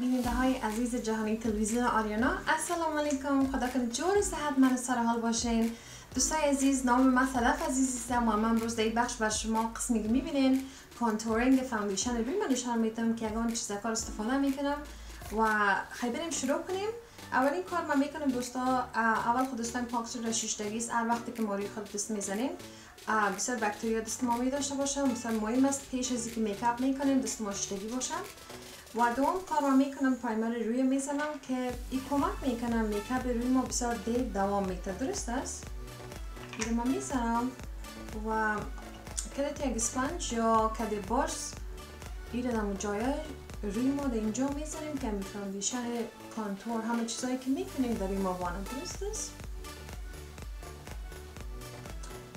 بیننده های عزیز جهانی تلویزیون آریانا. السلام علیکم. خدا کنه جور صحتمند سر حال باشین. دوستای عزیز نام من صدف عزیزی هستم و من امروز در بخش بر شما قسمی که می‌بینین contouring foundation روی من نشان میدم که اگه چیز کار استفاده می‌کنم و خیلی بریم شروع کنیم. اولین کار ما می‌کنم دوستا اول خود دستان پاک را شیشتگی است هر وقتی که ما روی خود دست می‌زنیم. بسیار باکتریا دست ما می داشته باشم بسیار مهم است پیش از اینکه makeup می‌کنیم دست ما باشم و دوم را می‌کنم پرایمر روی می‌زنم که این کمک می‌کنم میکاپ روی ما بسیار دیر دوام میته درست است؟ ما می‌زنم و کلت یک سپنج یا کدی بارس این رو جای روی ما در اینجا می‌زنیم که می فاندیشن کانتور همه چیزایی که می‌کنیم در این ما بانم. درست است؟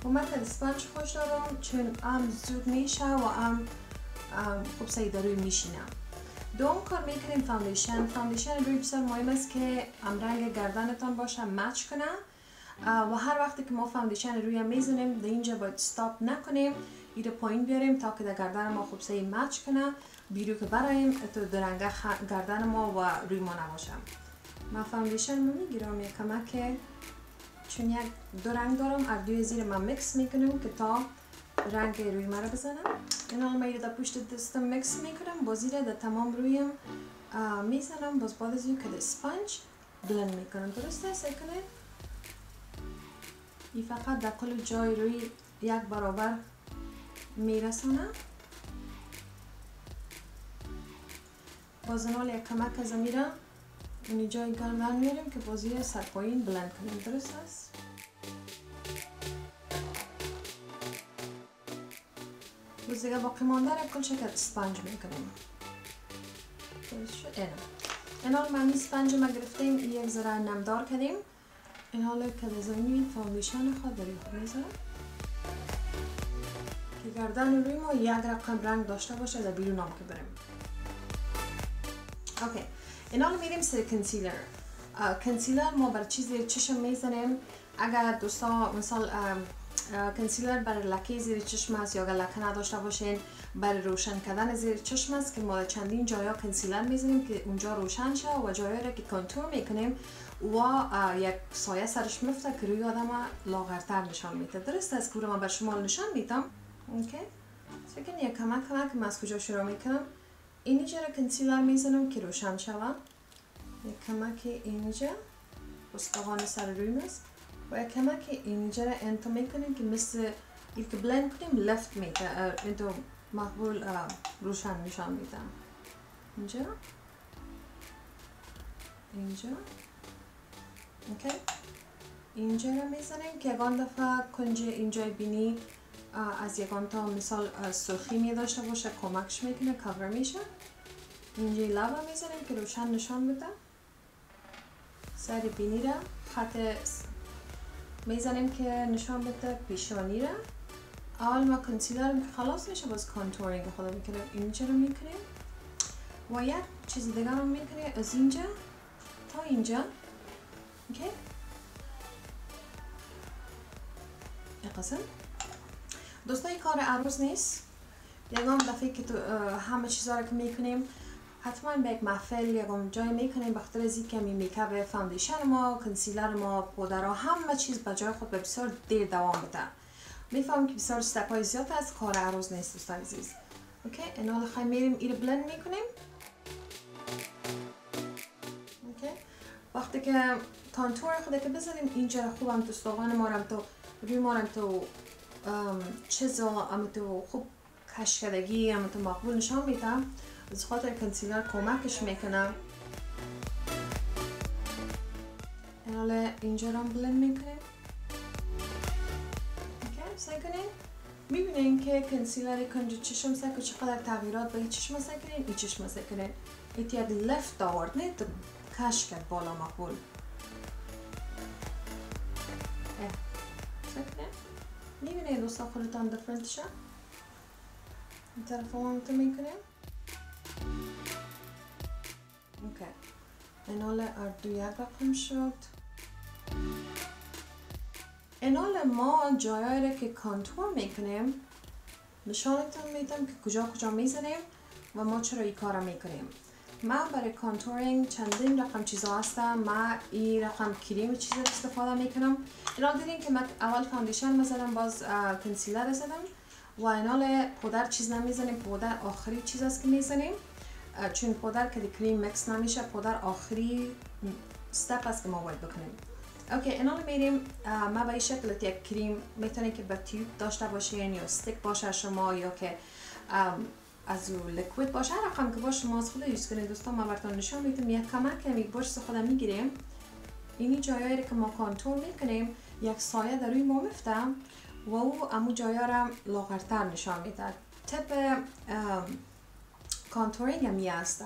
و من کدی سپنج خوش دارم چون ام زود میشه و ام خوب سایی در روی میشینم. دوم کار می‌کنیم فاندیشن فاندیشن روی بسیار مهم است که رنگ گردنتان باشه مچ کنه و هر وقتی که ما فاندیشن روی می‌زنیم در اینجا باید ستاپ نکنیم. ایره پایین بیاریم تا که در گردن ما خوب سعی مچ کنه بیرو که برایم تو درنگه گردن ما و روی ما نباشم. ما فاندیشن رو می‌گیرم یک کمک چون یک دو رنگ دارم اردوی زیر من مکس می‌کنم که تا رنگ روی ما رو بزنم این حال ما در پشت دستم مکس می‌کنم. با زیر در تمام رویم می‌زنم. باز بعد از که سپنج بلند می‌کنم. درسته؟ سیکنه این فقط در کل جای روی یک برابر میرسانم. باز نال یک کمک از میره اونی جای گردن میریم که بازی سر بلند کنیم درست است؟ دیگه باقی مانده کل شکل سپنج می‌کنیم اینم این حال من سپنج ما گرفتیم یک ذره نمدار کردیم این حال که زمین فاندیشن خود داری خود می‌ذارم که گردن روی ما یک رقم رنگ داشته باشه در بیرون هم که بریم اوکی این حال میریم سر کنسیلر کنسیلر ما بر چیزی چشم می‌زنیم اگر دوستا مثال concealer برای لکه زیر چشم است یا اگر لکه نداشته باشین برای روشن کردن زیر چشم است که ما چندین جایا concealer می‌زنیم که اونجا روشن شه و جایی را که contour می‌کنیم و یک سایه سرش میفته که روی آدم لاغرتر نشان میده درست است که من بر شما نشان میدم okay فکر یک کمک کمک من از کجا شروع می‌کنم اینجا را concealer می‌زنم که روشن شوه یک کمک اینجا استخوان سر روی است یک کمک اینجا را انتو می‌کنیم که مثل که بلند کنیم لفت میده انتو مقبول روشن نشان میده. اینجا؟ اینجا؟ اوکی. اینجا رو می‌زنیم که یکان دفعه کنج اینجا بینی از یکان تا مثال سرخی می داشته باشه کمکش می‌کنه کاور میشه. اینجا لبا می‌زنیم که روشن نشان بده. سر بینی را خط می‌زنیم که نشان بده پیشانی را اول ما concealer خلاص میشه باز contouring خدا می‌کنه اینجا رو می‌کنیم؟ و یک چیز دیگه رو می‌کنیم از اینجا تا اینجا. okay؟ این قسم. دوستا این کار هر روز نیست. یکم دفعه که همه چیزا رو که می‌کنیم حتما به یک محفل یکم جای می‌کنیم بخاطر از اینکه می makeup foundation ما concealer ما پودر همه چیز به جای خود به بسیار دیر دوام بده. میفهم که بسیار های زیاد از کار هر روز نیست دوستان عزیز. okay این حال خواهیم میریم این بلند می‌کنیم. okay وقتی که contour خود که بزنیم اینجا خوبم تو استخوان ما تو روی ما تو چیزا هم تو خوب کشکدگی هم تو مقبول نشان میدم. از خاطر کنسیلر کمکش می‌کنم حالا اینجا رو بلند می‌کنیم. سعی کنیم. می‌بینین که کنسیلر کنج چشم سعی چقدر تغییرات به چشم سعی کنین این چشم سعی کنین ایت یک لفت آورد نه کش کرد بالا مقبول. می‌بینه دوستا خودتان different شد. این طرف هم می‌کنیم. اردو یک رقم شد. این حال ما جایی را که contour می‌کنیم نشانتان میدم که کجا کجا می‌زنیم و ما چرا این کار می‌کنیم. من برای contouring چندین رقم چیزا هستم. من این رقم کریم چیز استفاده می‌کنم. اینا دیدین که من اول foundation مثلا باز concealer زدم و اینال پودر چیز نمی‌زنیم پودر آخری چیز است که می‌زنیم. چون پودر که کریم مکس نمیشه پودر آخری step است که ما باید بکنیم okay اینا میریم ما به این شکل یک کریم می‌تونه که به tube داشته باشین یا stick باشه شما یا که از او liquid باشه هر رقم که باشه شما از خود use کنید دوستان ما براتون نشان میدم یک کمک کمی brush خود می‌گیریم اینی جایایی که ما contour می‌کنیم یک سایه در روی ما میفته و او امو جایا را لاغرتر نشان میده tip contouring هم هسته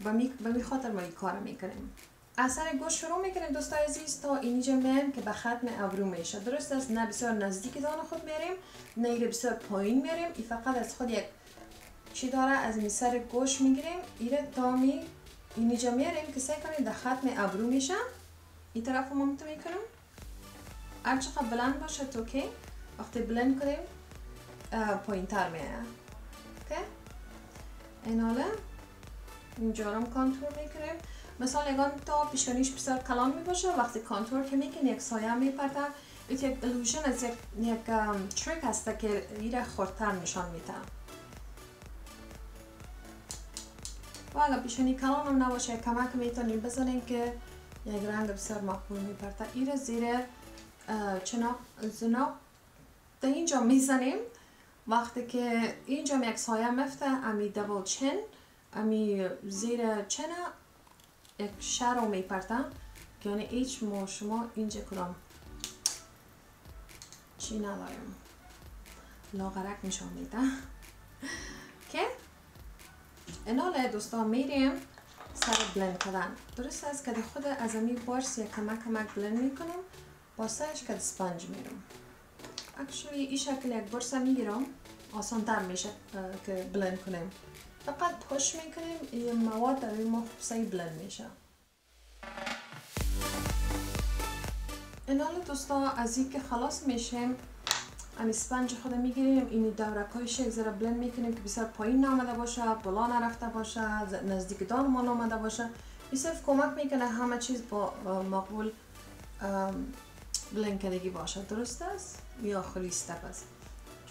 به می خاطر ما این کار می‌کنیم. از سر گوش شروع می‌کنیم دوستای عزیز تا اینجا میم که به ختم ابرو میشه. درست است نه بسیار نزدیک دان خود میریم نه بسیار پایین میریم. این فقط از خود یک چی داره؟ از می سر گوش می‌گیریم. ایره تا می اینجا میریم که سعی کنیم در ختم ابرو میشه این طرف ما می‌تونیم کنیم. بلند باشه تو وقتی بلند کنیم پایین تر okay؟ این حالا اینجا رو contour می‌کنیم مثلا اگه تا پیشانیش بسیار کلان می باشه وقتی contour که می‌کنی یک سایه میپرده این یک illusion از یک, یک trick هسته که ایره خوردتر نشان میده. و اگر پیشانی کلان هم نباشه. کمک می‌تونیم بزنیم که یک رنگ بسیار مقبول میپرده. ایره زیر چناب زناب. در اینجا می‌زنیم. وقتی که اینجا یک سایه مفته امی دبل چن امی زیر چنه یک شر رو میپرتم یعنی هیچ ما شما اینجا کدام چی نداریم. لاغرک نشان میده. که اینال دوستان میریم سر بلند کردن. درست است که خود از امی بارس یک کمک کمک بلند می‌کنم با سرش که سپنج میرم اکشوی این شکل یک برس می‌گیرم آسان تر میشه که بلند کنیم فقط پش می‌کنیم این مواد در خوب سعی بلند میشه این حال دوستا از این که خلاص میشیم امی سپنج خود می‌گیریم این دورک های شک زیر بلند می‌کنیم که بسیار پایین نامده باشه بالا نرفته باشه نزدیک دان ما نامده باشه این صرف کمک می‌کنه همه چیز با مقبول بلند کردگی باشه. درست است؟ یا آخری استپ است؟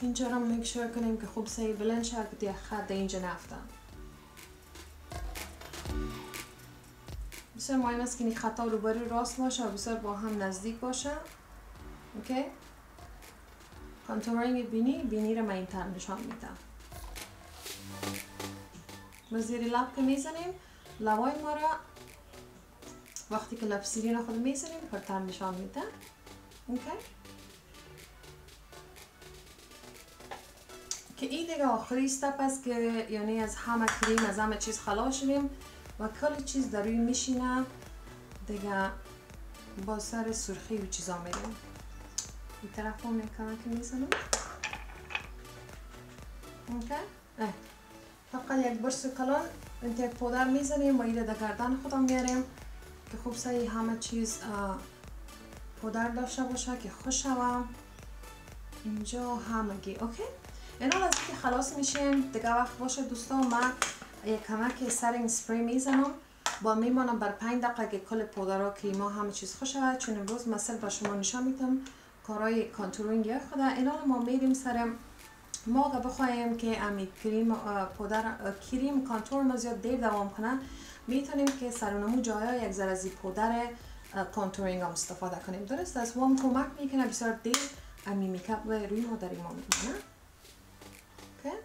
اینجا رو میک کنیم که خوب سعی بلند شد که دیگه خط اینجا نفتم بسیار مهم است که این خطا روبرو راست باشه و بسیار با هم نزدیک باشه. okay؟ contouring بینی. بینی رو من این تر نشان میدم. و زیر لب که می‌زنیم. لبای ما را وقتی که لب سیرین خود می‌زنیم پرتر نشان میده. okay که این دیگه آخری step است که یعنی از همه کریم از همه چیز خلاص شدیم و کل چیز در روی میشینه. دیگه با سر سرخی و چیزا میریم. این طرف هم می‌کنم که می‌زنم. فقط یک برس کلان انت یک پودر می‌زنیم و ایره در گردن خودم میاریم که خوب سعی همه چیز پودر داشته باشه که خوش شوه اینجا همگی. اوکی؟ اینا از که خلاص میشیم دیگه وقت باشه دوستان من یک کمک setting spray می‌زنم. با میمانم بر 5 دقیقه که کل پودرها کریما همه چیز خشک شود چون امروز مثل با شما نشان میدم. کارهای contouring خوده. اینا ما میریم سر ما بخوایم که امی کریم پودر کریم contour ما زیاد دیر دوام کنه می‌تونیم که سرونمو جایا یک ذره پودر contouring هم استفاده کنیم. درست است. او هم کمک می‌کنه. بسیار دیر امی makeup روی ما دوام می‌کنه اوکی؟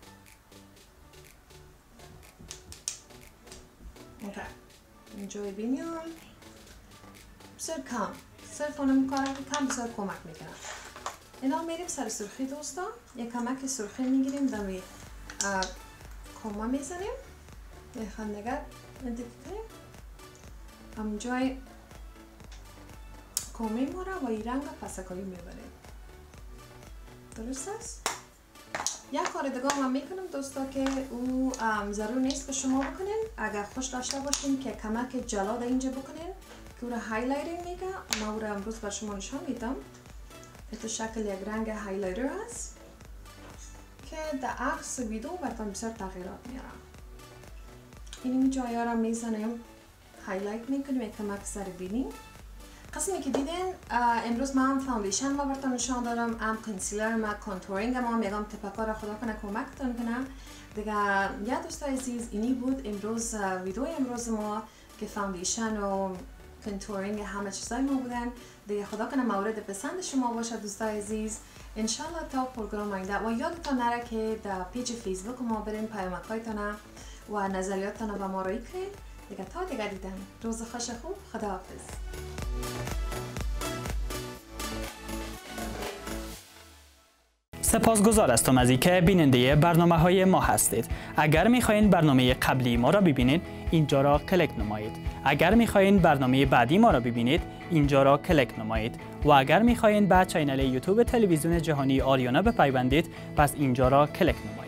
اوکی. اینجا ببینیم. بسیار کم. صرف اونم کار کم بسیار کمک می‌کنه. اینا میریم سر سرخی دوستان. یک کمک سرخی می‌گیریم. دمی کما می‌زنیم. خندگر انتیک کنیم هم رنگ پسکایی می‌بریم درست است؟ یک کار دیگه هم می‌کنم دوستا که او ضرور نیست که شما بکنین. اگر خوش داشته باشین که کمک جلا اینجا بکنین. که او را highlighting میگه. ما او را امروز بر شما نشان میدم. تو شکل یک رنگ highlighter هست. که در عکس ویدیو براتون بسیار تغییرات میارم این جایی را می‌زنیم. highlight می‌کنیم. یک کمک سر بینیم قسمی که دیدین امروز من foundation ما براتون نشان دارم. ام concealer ما contouring ما. میگم tip کا را خدا کنه کمکتون کنه دیگه یا دوستای عزیز اینی بود امروز ویدیو امروز ما که foundation و contouring همه چیزای ما بودن. دیگه خدا کنه مورد پسند شما باشه دوستای عزیز. انشالله تا پروگرام آینده. و یادتان نره که در page فیسبوک ما برین پیامکایتان و نظریاتتان به ما راهی کنید. دیگه تا دیگه دیدن. روز خوش خوب. خداحافظ. سپاسگزار هستم از اینکه بیننده برنامه های ما هستید. اگر می خواهید برنامه قبلی ما را ببینید اینجا را کلک نمایید. اگر می خواهید برنامه بعدی ما را ببینید اینجا را کلک نمایید. و اگر می خواهید به چینل یوتیوب تلویزیون جهانی آریانا بپیوندید پس اینجا را کلک نمایید.